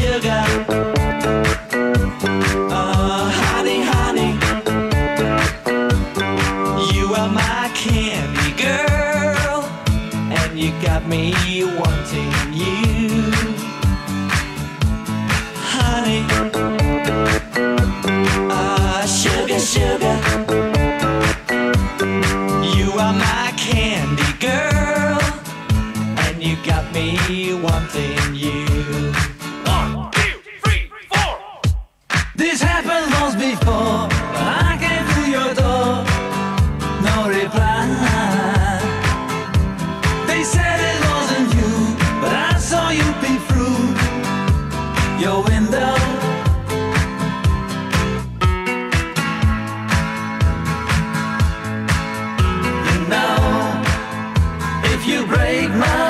sugar. Uh, honey, honey, you are my candy girl, and you got me wanting you. Honey, uh, sugar, sugar, you are my candy girl, and you got me wanting before, I came to your door, no reply. They said it wasn't you, but I saw you peep through your window. You know, if you break my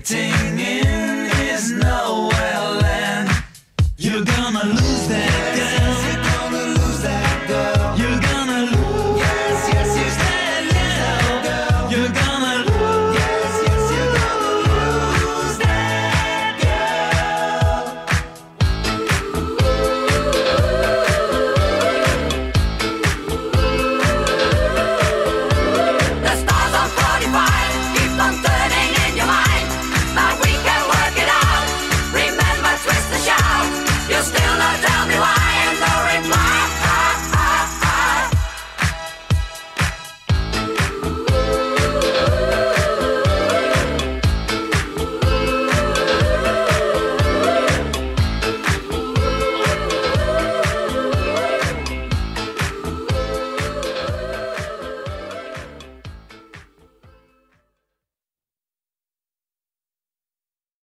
Sitting